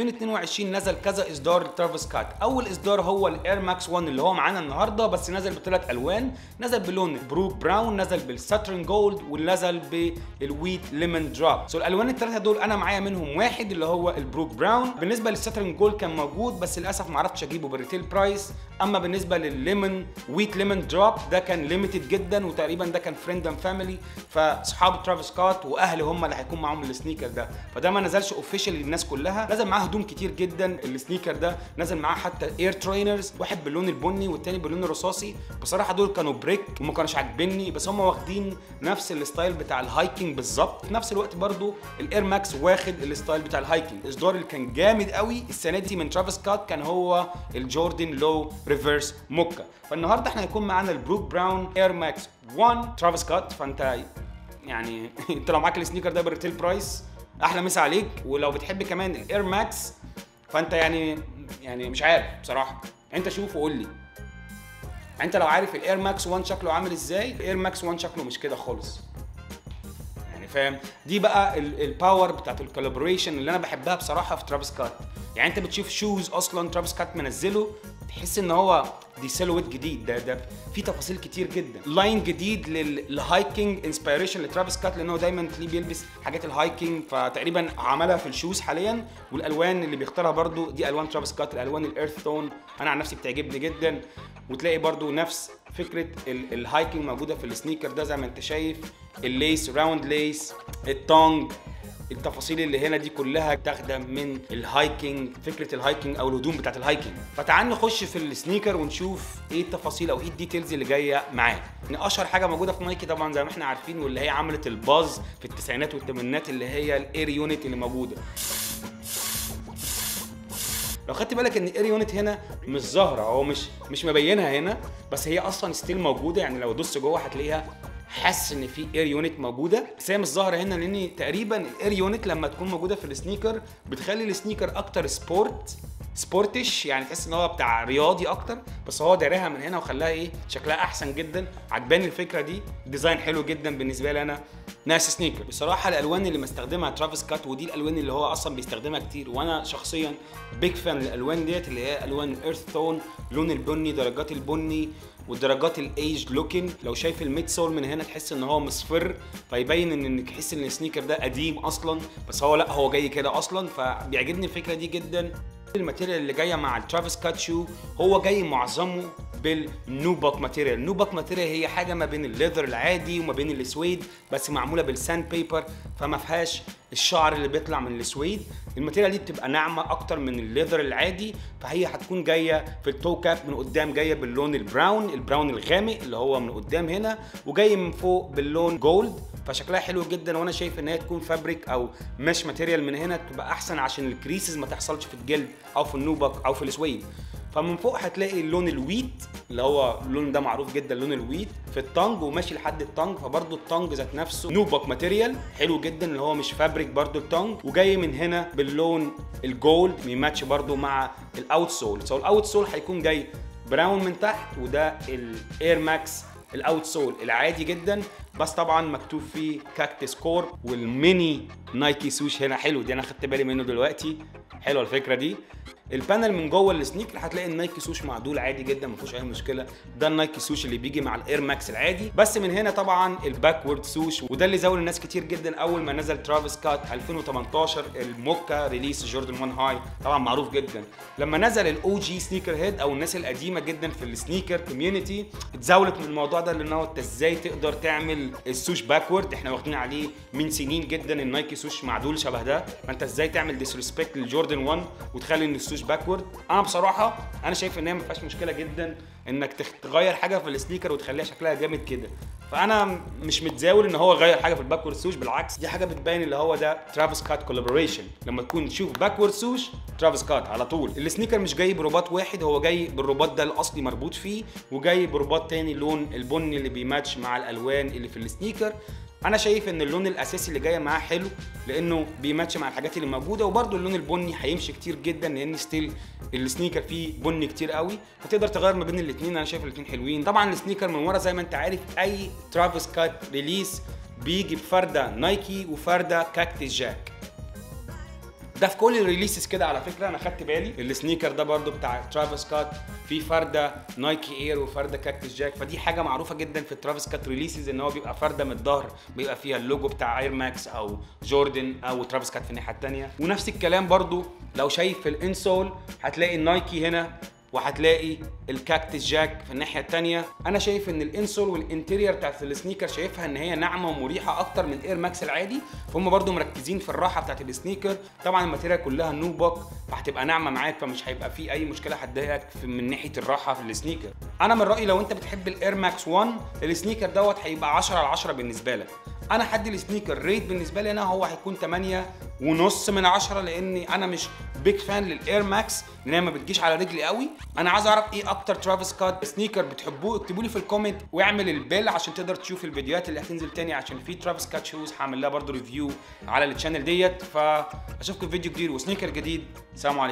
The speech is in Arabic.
2022 نزل كذا إصدار لترافيس سكوت. أول إصدار هو ال Air Max 1 اللي هو معانا النهارده بس نزل بثلاث ألوان. نزل بلون baroque brown نزل بال Saturn gold ونزل بال wheat lemon drop. so الألوان الثلاثه دول أنا معايا منهم واحد اللي هو ال baroque brown. بالنسبة لل Saturn gold كان موجود بس للأسف ما عرفتش أجيبه بال retail price أما بالنسبة للل lemon wheat lemon drop ده كان limited جدا وتقريبا ده كان friend and family فأصحاب ترافيس سكوت وأهله هم اللي هيكون معاهم ال sneaker ده. فده ما نزلش official للناس كلها. نزل معاه هدوم كتير جدا. ال sneaker ده نزل معاه حتى Air Trainers واحد باللون البني والتاني باللون الرصاصي. بصراحة دول كانوا بريك وما كانوش عاجبني بس هم واخدين نفس ال style بتاع ال hiking بالظبط. في نفس الوقت برضو ال Air Max واخد ال style بتاع ال hiking الاصدار اللي كان جامد قوي السنة دي من ترافيس سكوت كان هو ال Jordan low reverse mocha فالنهاردة إحنا هيكون معانا ال baroque brown Air Max 1 ترافيس سكوت فانت يعني انت لو معاك ال sneaker ده بال retail price أحلى مسا عليك ولو بتحب كمان ال Air Max فانت يعني يعني مش عارف بصراحة. انت شوف وقول لي. انت لو عارف ال Air Max 1 شكله عامل إزاي ال Air Max 1 شكله مش كده خالص. فاهم؟ دي بقى ال power بتاعت ال collaboration اللي أنا بحبها بصراحة في ترافيس سكوت يعني أنت بتشوف shoes أصلا ترافيس سكوت منزله تحس إن هو دي silhouette جديد. ده ده في تفاصيل كتير جدا. line جديد لل hiking inspiration لترافيس سكوت لأنه دايما تلاقيه بيلبس حاجات ال hiking فتقريبا عملها في ال shoes حاليا. والألوان اللي بيختارها برضو دي ألوان ترافيس سكوت الألوان ال earth tone أنا عن نفسي بتعجبني جدا. وتلاقي برضو نفس فكرة ال hiking موجودة في ال sneaker ده زي ما انت شايف ال lace round lace ال tongue التفاصيل اللي هنا دي كلها تاخده من ال hiking فكرة ال hiking أو الهدوم بتاعت ال hiking فتعال نخش في ال sneaker ونشوف إيه التفاصيل أو إيه ال details اللي جاية معاه إن أشهر حاجة موجودة في نايكي طبعا زي ما إحنا عارفين واللي هي عملت ال buzz في التسعينات والثمانينات اللي هي ال Air unit اللي موجودة. لو خدت بالك إن ال Air unit هنا مش ظاهرة هو مش مش مبينها هنا بس هي أصلا still موجودة. يعني لو دوست جوه هتلاقيها حاسس إن في Air unit موجودة بس هي مش ظاهرة هنا لأن تقريبا ال Air unit لما تكون موجودة في ال sneaker بتخلي ال sneaker أكتر sport sportish يعني تحس إن هو بتاع رياضي أكتر بس هو داريها من هنا وخلاها إيه شكلها أحسن جدا. عجباني الفكرة دي design حلو جدا بالنسبة لي أنا. nice sneaker بصراحة الألوان اللي مستخدمها ترافيس سكوت ودي الألوان اللي هو أصلا بيستخدمها كتير. وأنا شخصيا big fan للألوان ديت اللي هي ألوان ال earth tone لون البني درجات البني ودرجات ال aged looking لو شايف ال midsole من هنا تحس إن هو مصفر فيبين إن إنك تحس إن ال sneaker ده قديم أصلا. بس هو لأ هو جاي كده أصلا فبيعجبني الفكرة دي جدا. ال material اللي جاية مع الترافيس سكوت shoe هو جاي معظمه بال nubuck material. ال nubuck material هي حاجة ما بين ال leather العادي وما بين ال suede بس معمولة بال sandpaper فما فيهاش الشعر اللي بيطلع من ال suede. ال material دي بتبقى ناعمة أكتر من ال leather العادي فهي هتكون جاية في ال toe cap من قدام جاية باللون ال brown ال brown الغامق اللي هو من قدام هنا وجاي من فوق باللون gold. فشكلها حلو جدا وأنا شايف إن هي تكون fabric أو مش material من هنا تبقى أحسن عشان ال creases ما تحصلش في الجلد أو في ال nubuck أو في ال suede. فمن فوق هتلاقي اللون ال wheat اللي هو اللون ده معروف جدا لون الويت في التانج وماشي لحد التانج. فبرضه التانج ذات نفسه nubuck material حلو جدا اللي هو مش fabric برضه ال tongue. وجاي من هنا باللون ال gold بي match برضه مع ال outsole so ال outsole هيكون جاي brown من تحت وده ال Air Max ال outsole العادي جدا بس طبعا مكتوب فيه Cactus Corp وال mini Nike swoosh هنا. حلو دي أنا خدت بالي منه دلوقتي. حلوة الفكرة دي. ال panel من جوه ال sneaker هتلاقي ال Nike swoosh معدول عادي جدا ما فيهوش أي مشكلة. ده ال Nike swoosh اللي بيجي مع ال Air Max العادي. بس من هنا طبعا ال backward swoosh وده اللي زول الناس كتير جدا أول ما نزل ترافيس سكوت 2018 ال mocha release Jordan 1 high. طبعا معروف جدا. لما نزل ال OG sneakerhead أو الناس القديمة جدا في ال sneaker community اتزاولت من الموضوع ده لأن هو أنت إزاي تقدر تعمل ال swoosh backward؟ إحنا واخدين عليه من سنين جدا ال Nike swoosh معدول شبه ده. فأنت إزاي تعمل disrespect لل Jordan 1 وتخلي إن ال swoosh backward أنا بصراحة أنا شايف إن هي ما فيهاش مشكلة جدا إنك تغير حاجة في ال sneaker وتخليها شكلها جامد كده. فأنا مش متزاول إن هو يغير حاجة في ال backward swoosh بالعكس. دي حاجة بتبين اللي هو ده ترافيس سكوت collaboration لما تكون تشوف backward swoosh ترافيس سكوت على طول. ال sneaker مش جاي برباط واحد هو جاي بالرباط ده الأصلي مربوط فيه وجاي برباط تاني لون البني اللي بيماتش مع الألوان اللي في ال sneaker. أنا شايف إن اللون الأساسي اللي جاي معاه حلو لأنه بيماتش مع الحاجات اللي موجودة وبرده اللون البني هيمشي كتير جدا لأن ستايل ال sneaker فيه بني كتير قوي. فتقدر تغير ما بين الاثنين أنا شايف الاثنين حلوين. طبعا ال sneaker من ورا زي ما أنت عارف أي ترافيس سكوت release بيجي بفردة نايكي وفردة كاكتس جاك ده في كل ال releases كده على فكرة أنا خدت بالي. ال sneaker ده برضو بتاع ترافيس سكوت في فردة نايكي اير وفردة كاكتس جاك فدي حاجة معروفة جدا في الترافيس سكوت releases إن هو بيبقى فردة من الظهر بيبقى فيها اللوجو بتاع اير ماكس أو جوردن أو ترافيس سكوت في الناحية الثانية ونفس الكلام برضو لو شايف في ال insole هتلاقي النايكي هنا وهتلاقي الكاكتس جاك في الناحية الثانية أنا شايف إن ال insole وال interior بتاعت ال sneaker شايفها إن هي ناعمة ومريحة أكتر من اير ماكس العادي. فهم برضو مركزين في الراحة بتاعت ال sneaker. طبعا ال material كلها nubuck فهتبقى ناعمة معاك فمش هيبقى في أي مشكلة هتضايقك من ناحية الراحة في ال sneaker. أنا من رأيي لو انت بتحب الاير ماكس 1 ال sneaker دوت هيبقى 10 على 10 بالنسبة لك. أنا حد ال sneaker rate بالنسبة لي أنا هو هيكون 8 ونص من 10 لاني أنا مش big fan للاير ماكس لأن هي ما بتجيش على رجلي قوي. أنا عايز اعرف إيه أكتر ترافيس سكوت sneaker بتحبوه؟ اكتبوا لي في ال comment واعمل ال bell عشان تقدر تشوف الفيديوهات اللي هتنزل تاني عشان في ترافيس سكوت shoes هعمل لها برضو review على الشانل ديت. فأشوفكم في فيديو جديد وسنيكر جديد. سلام عليكم.